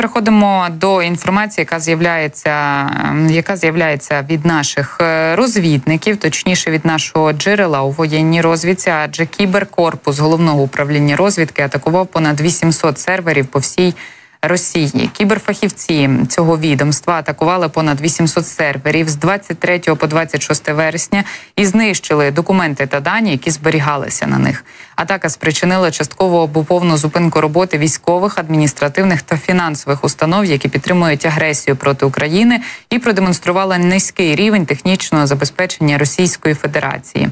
переходимо до інформації, яка з'являється, ем, яка з'являється від наших е, розвідників, точніше від нашого джерела у воєнній розвідці. Адже кіберкорпус головного управління розвідки атакував понад 800 серверів по всій. Росії кіберфахівці цього відомства атакували понад 800 серверів з 23 по 26 вересня і знищили документи та дані, які зберігалися на них. Атака спричинила частково або повну зупинку роботи військових, адміністративних та фінансових установ, які підтримують агресію проти України, і продемонструвала низький рівень технічного забезпечення Російської Федерації.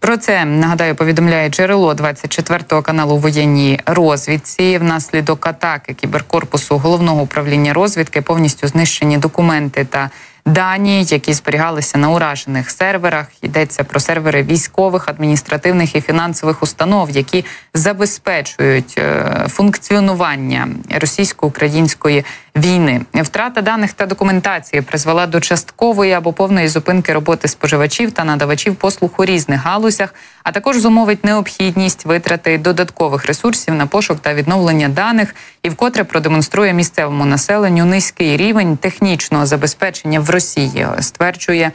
Про це нагадаю, повідомляє джерело 24 каналу воєнній розвідці. Внаслідок атаки кіберкорпусу головного управління розвідки повністю знищені документи та дані, які зберігалися на уражених серверах. Йдеться про сервери військових, адміністративних і фінансових установ, які забезпечують е, функціонування російсько-української війни. Втрата даних та документації призвела до часткової або повної зупинки роботи споживачів та надавачів послуг у різних галузях, а також зумовить необхідність витрати додаткових ресурсів на пошук та відновлення даних, і вкотре продемонструє місцевому населенню низький рівень технічного забезпечення в Росії. Стверджує.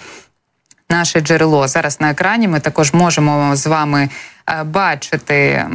Наше джерело зараз на екрані. Ми також можемо з вами е, бачити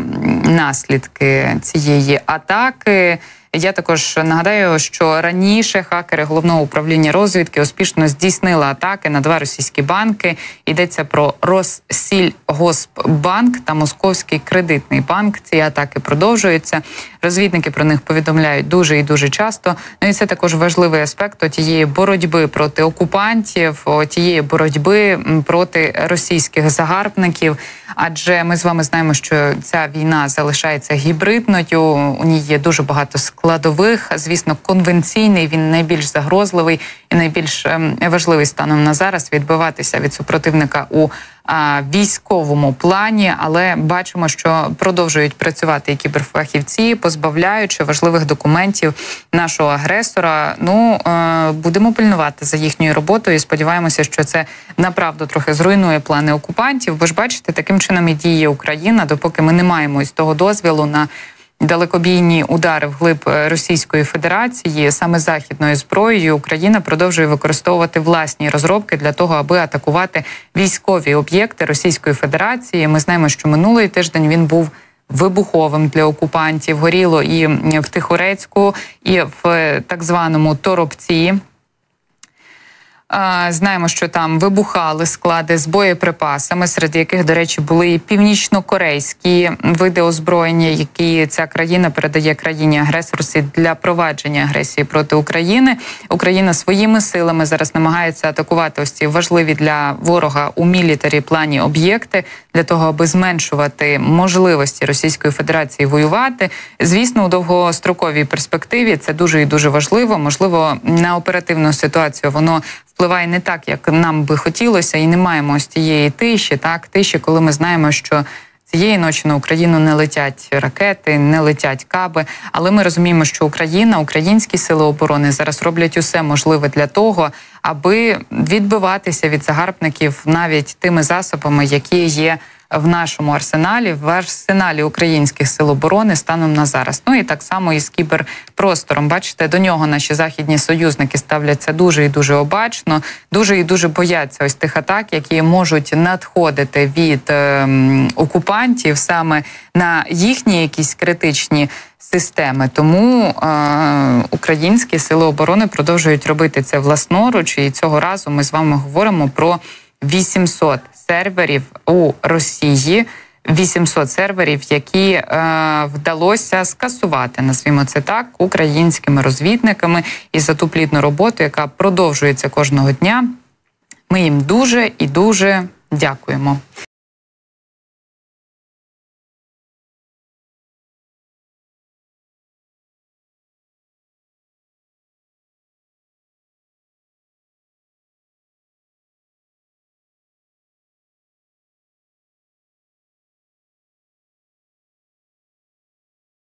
наслідки цієї атаки. Я також нагадаю, що раніше хакери головного управління розвідки успішно здійснили атаки на два російські банки. Йдеться про Россільгоспбанк та Московський кредитний банк. Ці атаки продовжуються. Розвідники про них повідомляють дуже і дуже часто. Ну і це також важливий аспект тієї боротьби проти окупантів, тієї боротьби проти російських загарбників. Адже ми з вами знаємо, що ця війна залишається гібридною. У ній є дуже багато складових. Звісно, конвенційний він найбільш загрозливий і найбільш ем, важливий станом на зараз відбиватися від супротивника у військовому плані, але бачимо, що продовжують працювати і кіберфахівці, позбавляючи важливих документів нашого агресора. Ну е, будемо пильнувати за їхньою роботою. і Сподіваємося, що це направду трохи зруйнує плани окупантів. Бо ж бачите, таким чином і діє Україна, допоки ми не маємо із того дозвілу на далекобійні удари в глиб е, Російської Федерації саме західною зброєю Україна продовжує використовувати власні розробки для того, аби атакувати військові об'єкти Російської Федерації. Ми знаємо, що минулий тиждень він був. Вибуховим для окупантів горіло і в Тихорецьку, і в е, так званому Торопці. Знаємо, що там вибухали склади з боєприпасами, серед яких, до речі, були і північно-корейські види озброєння, які ця країна передає країні агресорці для провадження агресії проти України. Україна своїми силами зараз намагається атакувати ось ці важливі для ворога у мілітарі плані об'єкти для того, аби зменшувати можливості Російської Федерації воювати. Звісно, у довгостроковій перспективі це дуже і дуже важливо. Можливо, на оперативну ситуацію воно впливає не так, як нам би хотілося, і не маємо ось тієї тиші, так тиші, коли ми знаємо, що цієї ночі на Україну не летять ракети, не летять каби. Але ми розуміємо, що Україна, українські сили оборони зараз роблять усе можливе для того, аби відбиватися від загарбників навіть тими засобами, які є в нашому арсеналі, в арсеналі українських сил оборони станом на зараз. Ну і так само і з кіберпростором. Бачите, до нього наші західні союзники ставляться дуже і дуже обачно, дуже і дуже бояться ось тих атак, які можуть надходити від е, окупантів саме на їхні якісь критичні. Системи тому е, українські сили оборони продовжують робити це власноруч, і цього разу ми з вами говоримо про 800 серверів у Росії. 800 серверів, які е, вдалося скасувати, назвімо це так, українськими розвідниками і за ту плідну роботу, яка продовжується кожного дня. Ми їм дуже і дуже дякуємо.